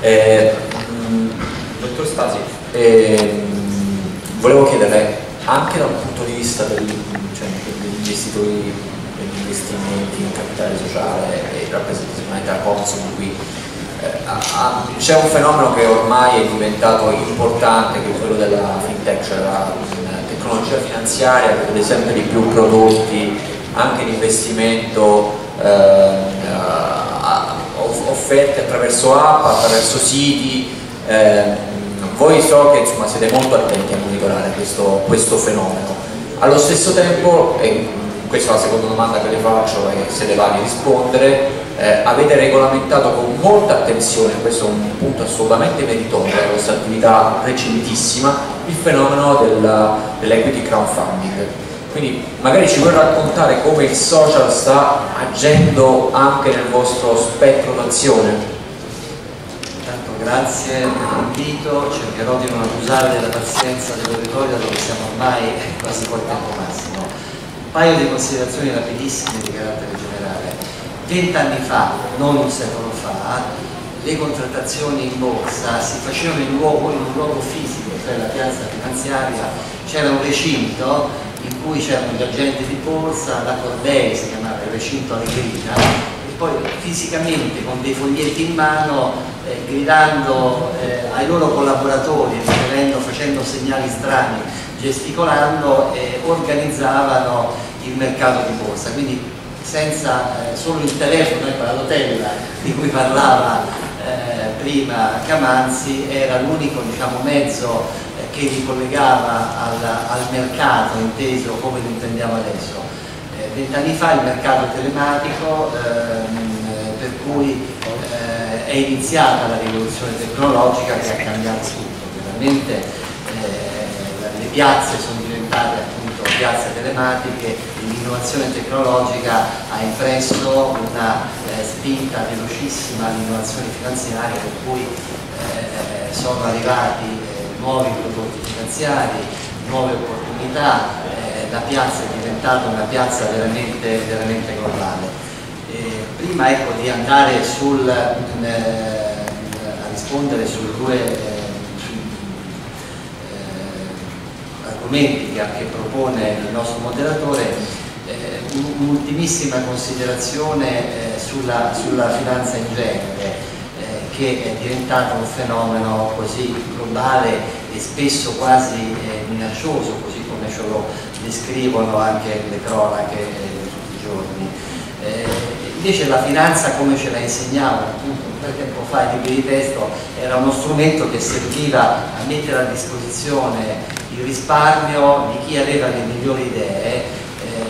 Eh, mh, dottor Stasi, eh, volevo chiedere anche dal punto di vista del, cioè, degli investitori, degli investimenti in capitale sociale e rappresentativamente a Consum qui, eh, c'è un fenomeno che ormai è diventato importante che è quello della fintech, cioè la tecnologia finanziaria che vede sempre di più prodotti anche di investimento eh, offerte attraverso app, attraverso siti eh, voi so che insomma, siete molto attenti a monitorare questo, questo fenomeno. Allo stesso tempo e questa è la seconda domanda che le faccio e se le va di rispondere eh, avete regolamentato con molta attenzione questo è un punto assolutamente meritorio da questa attività recentissima il fenomeno dell'equity dell crowdfunding quindi magari ci vuoi raccontare come il social sta agendo anche nel vostro spettro d'azione? Intanto grazie per l'invito, cercherò di non abusare della pazienza dell'auditorio dove siamo ormai quasi fuori tempo massimo. Un paio di considerazioni rapidissime di carattere generale. Vent'anni fa, non un secolo fa, le contrattazioni in borsa si facevano in, luogo, in un luogo fisico, cioè la piazza finanziaria, c'era un recinto in cui c'erano gli agenti di borsa, la Cordei si chiamava il recinto Allegrina e poi fisicamente con dei foglietti in mano eh, gridando eh, ai loro collaboratori, facendo segnali strani, gesticolando, eh, organizzavano il mercato di borsa. Quindi senza eh, solo il telefono, ecco la rotella di cui parlava eh, prima Camanzi, era l'unico diciamo, mezzo che li collegava al, al mercato inteso come lo intendiamo adesso. Eh, vent'anni fa il mercato telematico ehm, per cui eh, è iniziata la rivoluzione tecnologica che ha cambiato tutto, veramente eh, le piazze sono diventate appunto piazze telematiche, l'innovazione tecnologica ha impresso una eh, spinta velocissima all'innovazione finanziaria per cui eh, sono arrivati nuovi prodotti finanziari, nuove opportunità, eh, la piazza è diventata una piazza veramente, veramente globale. Eh, prima ecco, di andare sul, eh, a rispondere su due eh, eh, argomenti che, che, propone il nostro moderatore, un'ultimissima considerazione sulla, sulla finanza in genere che è diventato un fenomeno così globale e spesso quasi eh, minaccioso, così come ce lo descrivono anche le cronache eh, di tutti i giorni. Eh, invece la finanza come ce la insegnavano appunto un tempo fa i libri di testo era uno strumento che serviva a mettere a disposizione il risparmio di chi aveva le migliori idee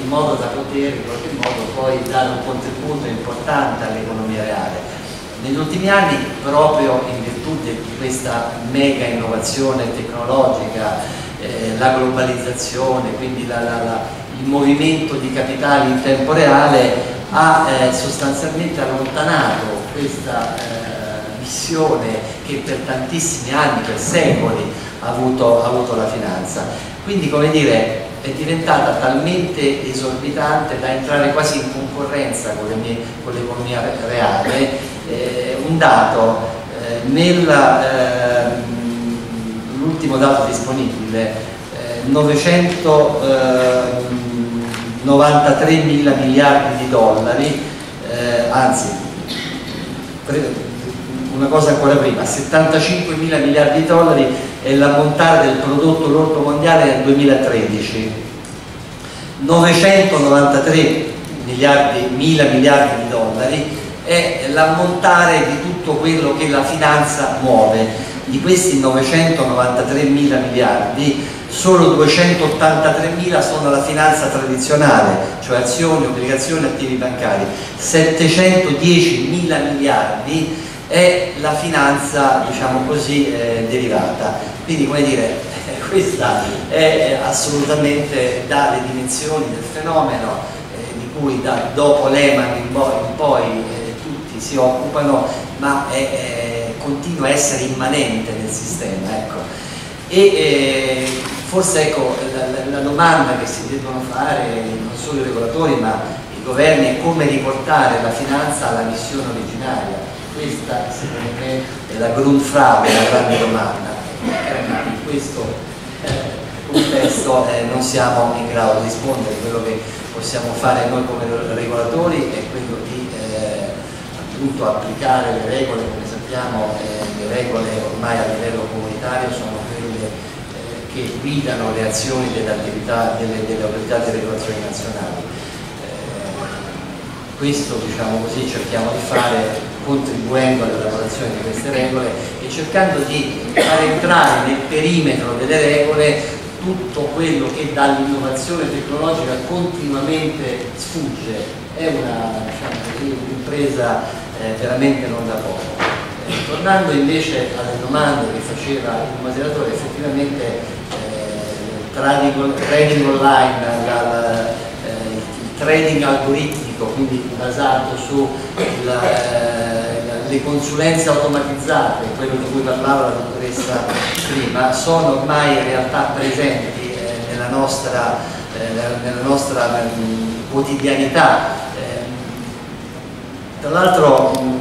in modo da poter in qualche modo poi dare un contributo importante all'economia reale negli ultimi anni, proprio in virtù di questa mega innovazione tecnologica, eh, la globalizzazione, quindi la, la, la, il movimento di capitali in tempo reale, ha eh, sostanzialmente allontanato questa eh, missione che per tantissimi anni, per secoli, ha avuto, ha avuto la finanza. Quindi, come dire, è diventata talmente esorbitante da entrare quasi in concorrenza con l'economia reale eh, un dato, eh, nell'ultimo ehm, dato disponibile, 993 eh, mila miliardi di dollari, eh, anzi, una cosa ancora prima, 75 mila miliardi di dollari è l'ammontare del prodotto lordo mondiale nel 2013. 993 miliardi, mila miliardi di dollari è l'ammontare di tutto quello che la finanza muove. Di questi 993 mila miliardi, solo 283 mila sono la finanza tradizionale, cioè azioni, obbligazioni, attivi bancari. 710 mila miliardi è la finanza, diciamo così, eh, derivata. Quindi, come dire, questa è assolutamente dalle dimensioni del fenomeno eh, di cui da, dopo Lehman in poi, in poi eh, si occupano, ma è, è, continua a essere immanente nel sistema. Ecco. E eh, forse ecco, la, la, domanda che si devono fare non solo i regolatori ma i governi è come riportare la finanza alla missione originaria. questa secondo me è la Grundfrage, la grande domanda. In questo eh, contesto eh, non siamo in grado di rispondere, quello che possiamo fare noi come regolatori è quello di eh, appunto applicare le regole, come sappiamo eh, le regole ormai a livello comunitario sono quelle eh, che guidano le azioni delle, attività, delle, delle autorità di regolazione nazionali. Eh, questo diciamo così cerchiamo di fare contribuendo all'elaborazione di queste regole e cercando di far entrare nel perimetro delle regole tutto quello che dall'innovazione tecnologica continuamente sfugge è diciamo un'impresa diciamo eh, veramente non da poco. Eh, tornando invece alle domande che faceva il moderatore, effettivamente eh, trading, trading, online, la, eh, il trading algoritmico, quindi basato sulle consulenze automatizzate, quello di cui parlava la dottoressa prima, sono ormai in realtà presenti eh, nella nostra, eh, nella nostra mm, quotidianità. Tra l'altro mm,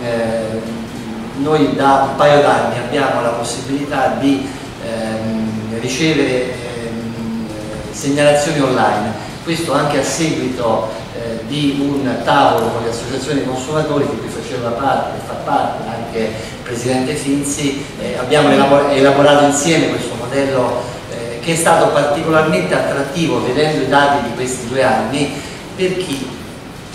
noi da un paio d'anni abbiamo la possibilità di ehm, ricevere ehm, segnalazioni online, questo anche a seguito eh, di un tavolo con le associazioni dei consumatori di cui faceva parte e fa parte anche il Presidente Finzi, eh, abbiamo elaborato insieme questo modello eh, che è stato particolarmente attrattivo vedendo i dati di questi due anni per chi,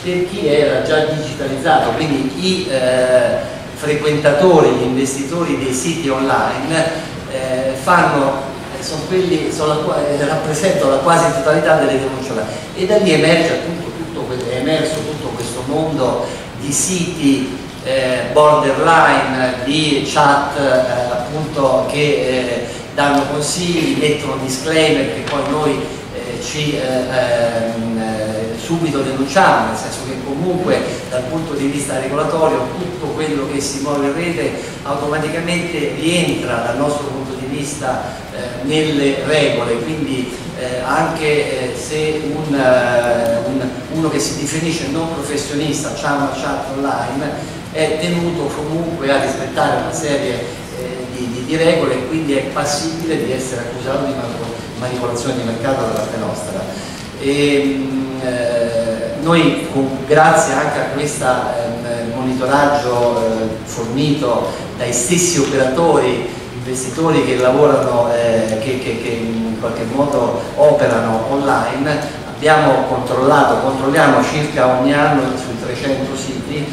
per chi era già digitalizzato, quindi i eh, frequentatori, gli investitori dei siti online eh, fanno sono quelli, sono la, rappresentano la quasi totalità delle denunce e da lì emerge appunto tutto, è emerso tutto questo mondo di siti eh, borderline, di chat eh, appunto che eh, danno consigli, mettono disclaimer che poi noi eh, ci eh, ehm, eh, subito denunciamo, nel senso che comunque dal punto di vista regolatorio tutto quello che si muove in rete automaticamente rientra dal nostro punto di vista nelle regole, quindi eh, anche eh, se un, uh, un, uno che si definisce non professionista ha una chat online è tenuto comunque a rispettare una serie eh, di, di, di, regole e quindi è passibile di essere accusato di manipolazione di mercato da parte nostra. E, mh, eh, noi grazie anche a questo eh, monitoraggio fornito dai stessi operatori investitori che lavorano, eh, che, che, che, in qualche modo operano online, abbiamo controllato, controlliamo circa ogni anno sui 300 siti,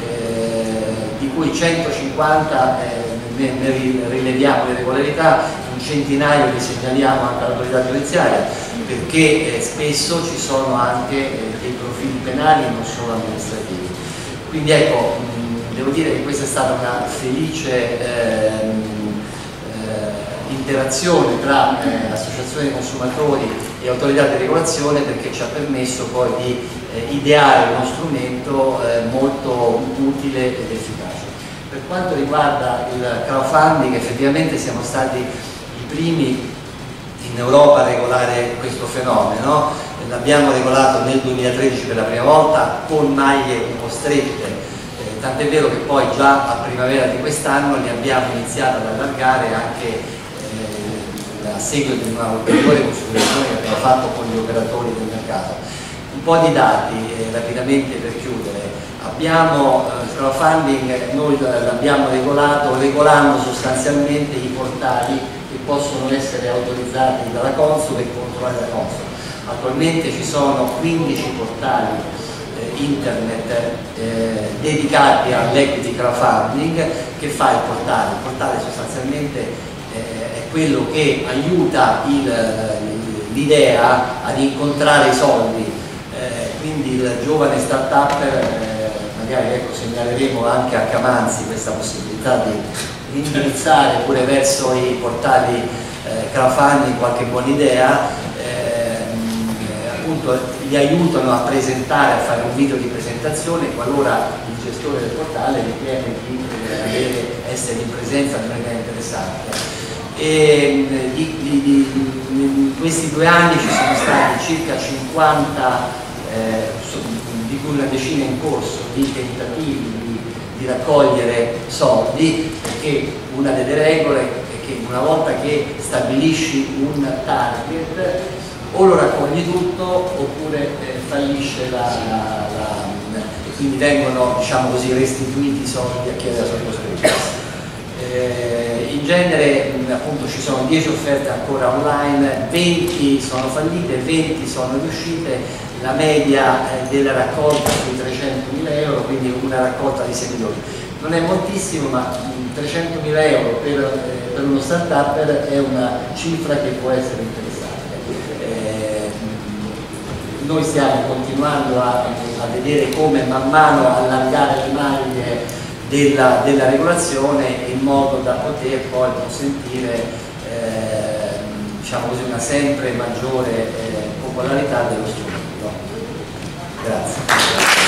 eh, di cui 150 eh, ne, rileviamo le regolarità, un centinaio li segnaliamo anche all'autorità giudiziaria, perché eh, spesso ci sono anche eh, dei profili penali e non solo amministrativi. Quindi ecco, devo dire che questa è stata una felice ehm, interazione tra eh, associazioni dei consumatori e autorità di regolazione perché ci ha permesso poi di eh, ideare uno strumento eh, molto utile ed efficace. Per quanto riguarda il crowdfunding effettivamente siamo stati i primi in Europa regolare questo fenomeno, l'abbiamo regolato nel 2013 per la prima volta con maglie un po' strette, eh, tant'è vero che poi già a primavera di quest'anno li abbiamo iniziato ad allargare anche a seguito di una ulteriore consultazione che abbiamo fatto con gli operatori del mercato. Un po' di dati eh, rapidamente per chiudere. Abbiamo il eh, crowdfunding, noi l'abbiamo regolato regolando sostanzialmente i portali che possono essere autorizzati dalla Consul e controllati dalla Consul. Attualmente ci sono 15 portali eh, internet eh, dedicati all'equity crowdfunding che fa il portale. Il portale sostanzialmente quello che aiuta l'idea ad incontrare i soldi, eh, quindi il giovane start-up, eh, magari ecco, segnaleremo anche a Camanzi questa possibilità di indirizzare pure verso i portali eh, crowdfunding qualche buona idea, ehm, appunto li aiutano a presentare, a fare un video di presentazione qualora il gestore del portale ritiene di eh, avere, essere in presenza di un'idea interessante. E di, di, di, in questi due anni ci sono stati circa 50, eh, di cui una decina in corso, di tentativi di, raccogliere soldi perché una delle regole è che una volta che stabilisci un target o lo raccogli tutto oppure eh, fallisce la, la, la, e quindi vengono diciamo così, restituiti i soldi a chi aveva sottoscritto. Eh, genere appunto ci sono 10 offerte ancora online, 20 sono fallite, 20 sono riuscite, la media eh, della raccolta sui 300.000 euro, quindi una raccolta di 6 milioni. Non è moltissimo, ma 300.000 euro per, eh, per uno start-up è una cifra che può essere interessante. Eh, noi stiamo continuando a, a, vedere come man mano allargare le maglie della, della regolazione in modo da poter poi consentire eh, diciamo così, una sempre maggiore eh, popolarità dello strumento. Grazie.